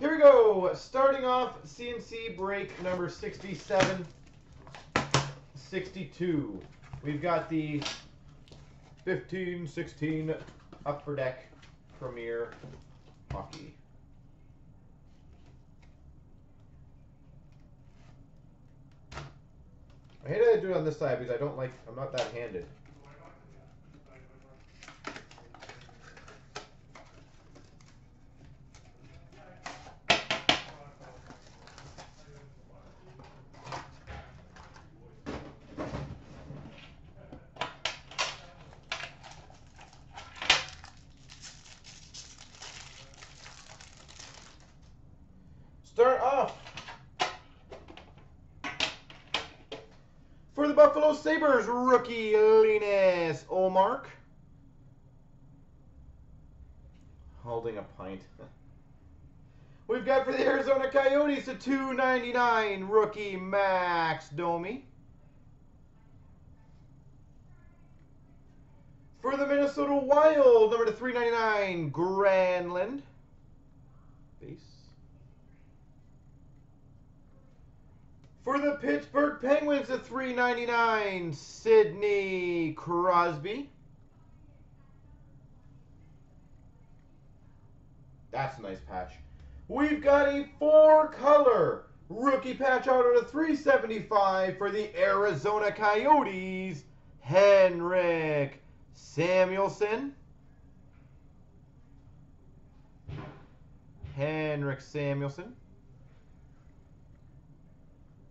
Here we go. Starting off CNC break number 67, 62. We've got the 15, 16 Upper Deck Premier Hockey. I hate I do it on this side because I don't like, I'm not that handed. Start off for the Buffalo Sabres, rookie Linus Ullmark. Holding a pint. We've got for the Arizona Coyotes a 299 rookie Max Domi. For the Minnesota Wild, number to 399 Granlund. Base. For the Pittsburgh Penguins, a 399 Sidney Crosby. That's a nice patch. We've got a four color rookie patch out to 375 for the Arizona Coyotes, Henrik Samuelsson. Henrik Samuelsson.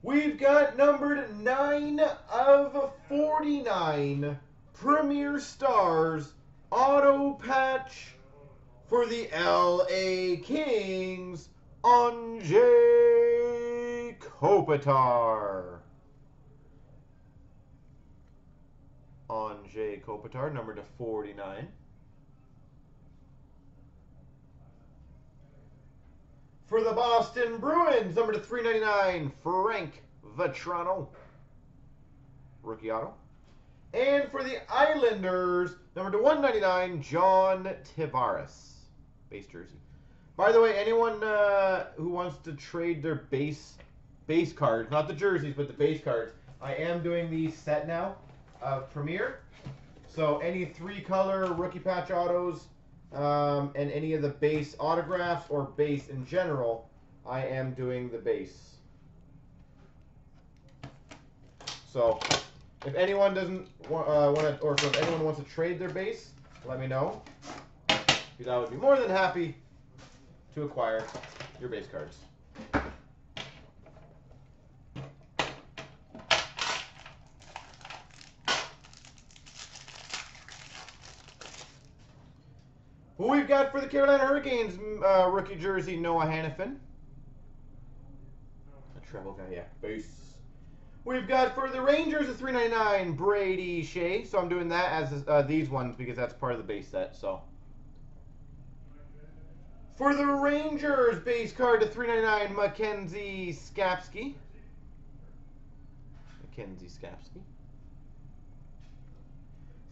We've got numbered 9 of 49 Premier Stars auto patch for the LA Kings, Anze Kopitar. Anze Kopitar, number to 49. For the Boston Bruins, number to 399, Frank Vatrano. Rookie auto. And for the Islanders, number to 199, John Tavares. Base jersey. By the way, anyone uh, who wants to trade their base base cards, not the jerseys, but the base cards, I am doing the set now of Premier. So any three color rookie patch autos um, and any of the base autographs or base in general, I am doing the base. So if anyone doesn't wa- uh, want to, or if anyone wants to trade their base, let me know. Because I would be more than happy to acquire your base cards. We've got for the Carolina Hurricanes uh, rookie jersey, Noah Hanifin. A treble guy, yeah. Base. We've got for the Rangers a 399 Brady Skjei. So I'm doing that as uh, these ones because that's part of the base set. So for the Rangers base card to 399 Mackenzie Skapski. Mackenzie Skapski.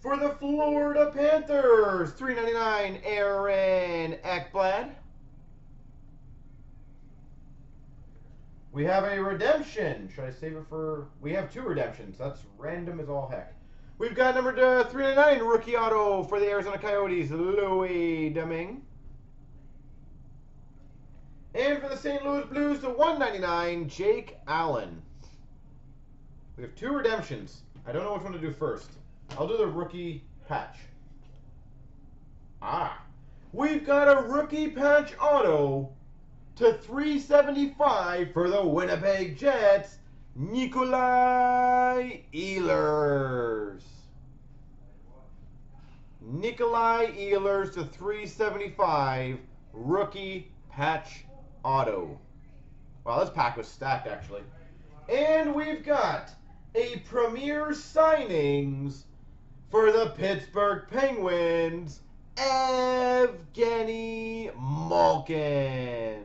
For the Florida Panthers, 399 Aaron Ekblad. We have a redemption. Should I save it for? We have two redemptions. That's random as all heck. We've got number uh, to 399 rookie auto for the Arizona Coyotes, Louis Domingue. And for the St. Louis Blues, to 199 Jake Allen. We have two redemptions. I don't know which one to do first. I'll do the rookie patch. Ah. We've got a rookie patch auto to 375 for the Winnipeg Jets, Nikolai Ehlers. Nikolai Ehlers to 375 rookie patch auto. Wow, this pack was stacked actually. And we've got a premier signings for the Pittsburgh Penguins, Evgeny Malkin.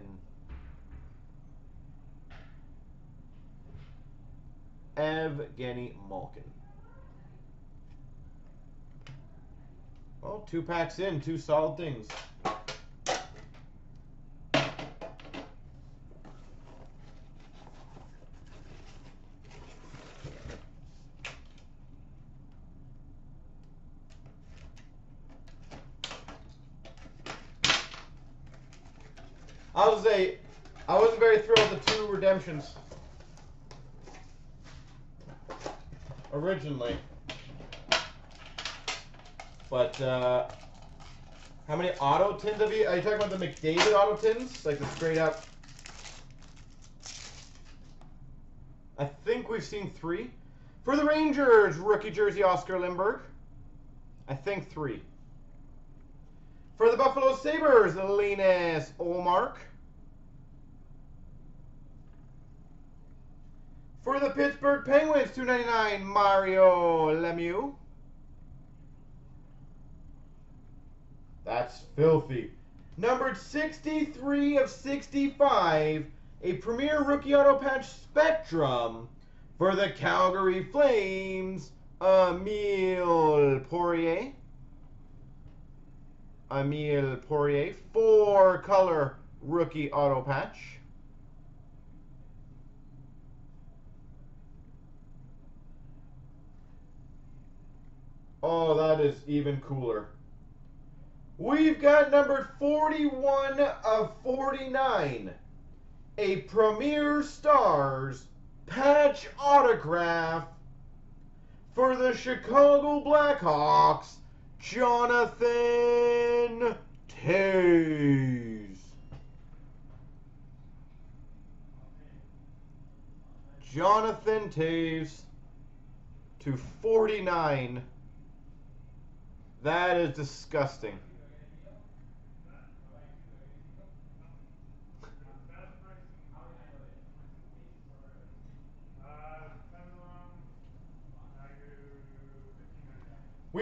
Evgeny Malkin. Well, two packs in, two solid things. I'll say, I wasn't very thrilled with the two redemptions. Originally. But, uh, how many auto tins have you? Are you talking about the McDavid auto tins? Like the straight up. I think we've seen three. For the Rangers, rookie jersey Oscar Lindberg. I think three. For the Buffalo Sabres, Linus Ullmark. For the Pittsburgh Penguins, 299, Mario Lemieux. That's filthy. Numbered 63 of 65, a premier rookie auto patch Spectrum for the Calgary Flames, Emile Poirier. Emile Poirier, four color rookie auto patch. Oh, that is even cooler. We've got number 41 of 49. A Premier Stars patch autograph for the Chicago Blackhawks, Jonathan Toews. Jonathan Toews to 49. That is disgusting.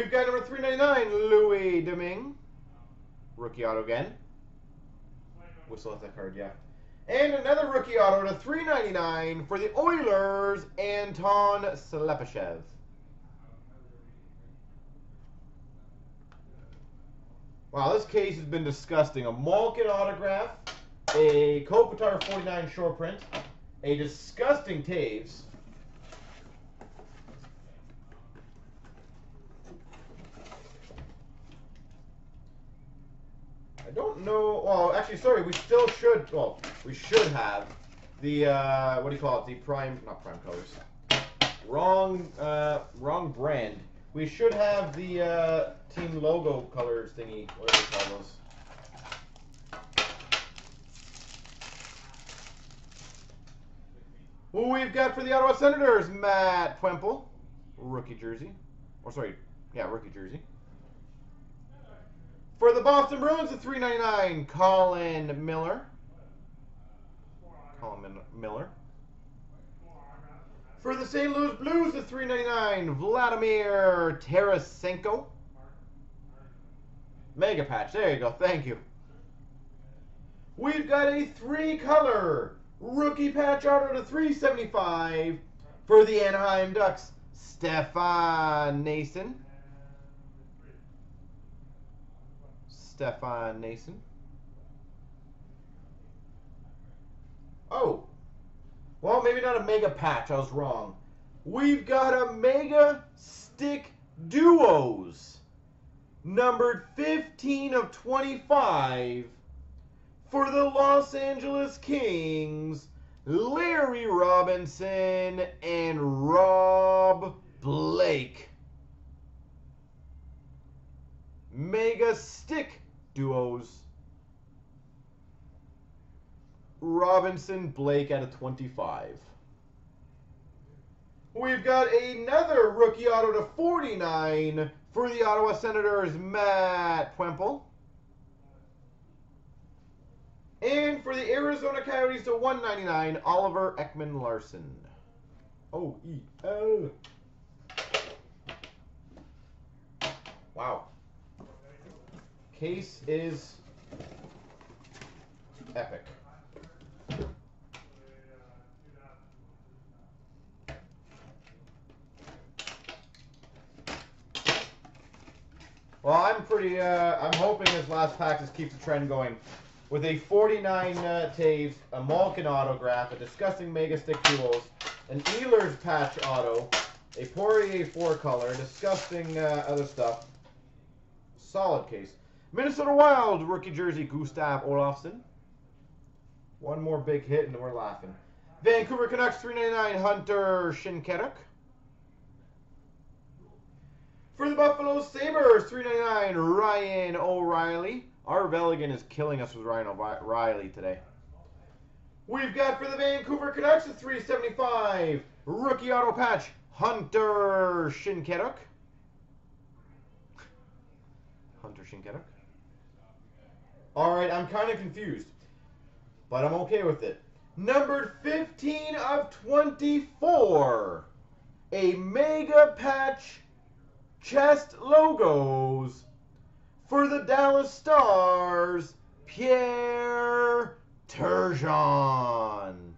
We've got number 399, Louis Domingue. Rookie auto again. Whistle at that card, yeah. And another rookie auto to 399 for the Oilers, Anton Slepyshev. Wow, this case has been disgusting. A Malkin autograph, a Kopitar 49 short print, a disgusting Toews, I don't know. Well, actually, sorry. We still should. Well, we should have the uh, what do you call it? The prime, not prime colors. Wrong, uh, wrong brand. We should have the uh, team logo colors thingy, whatever you call those. Who we've got for the Ottawa Senators? Matt Puempel, rookie jersey. Or sorry, yeah, rookie jersey. For the Boston Bruins, the 399, Colin Miller. Colin Miller. For the St. Louis Blues, the 399, Vladimir Tarasenko. Mega patch. There you go. Thank you. We've got a three-color rookie patch auto to 375 for the Anaheim Ducks, Stefan Noesen. Stefan Noesen. Oh. Well, maybe not a mega patch. I was wrong. We've got a mega stick duos. Numbered 15 of 25 for the Los Angeles Kings, Larry Robinson and Rob Blake. Mega Stick duos. Robinson, Blake at a 25. We've got another rookie auto to 49 for the Ottawa Senators, Matt Puempel. And for the Arizona Coyotes to 199, Oliver Ekman-Larsson. Oh, Case is epic. Well, I'm pretty, uh, I'm hoping this last pack just keeps the trend going. With a 49 uh, Toews, a Malkin autograph, a disgusting Mega Stick Duels, an Ehlers patch auto, a Poirier 4 color, disgusting uh, other stuff. Solid case. Minnesota Wild rookie jersey Gustav Olofsson. One more big hit and we're laughing. Vancouver Canucks 399 Hunter Shinkaruk. For the Buffalo Sabres 399 Ryan O'Reilly. Our Veligan is killing us with Ryan O'Reilly today. We've got for the Vancouver Canucks a 375 rookie auto patch Hunter Shinkaruk. Hunter Shinkaruk. All right, I'm kind of confused, but I'm okay with it. Numbered 15 of 24. A mega patch chest logos for the Dallas Stars, Pierre Turgeon.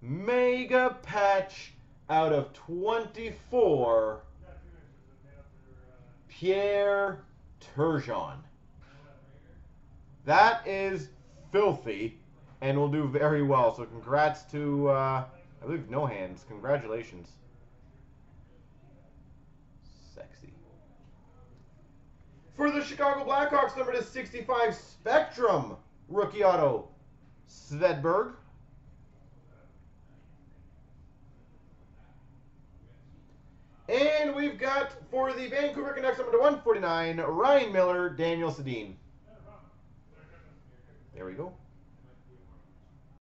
Mega patch out of 24, Pierre Turgeon. That is filthy and will do very well. So congrats to, uh, I believe, No Hands. Congratulations. Sexy. For the Chicago Blackhawks, number to 65 Spectrum rookie auto, Svedberg. And we've got for the Vancouver Canucks number to 149, Ryan Miller, Daniel Sedin. There we go.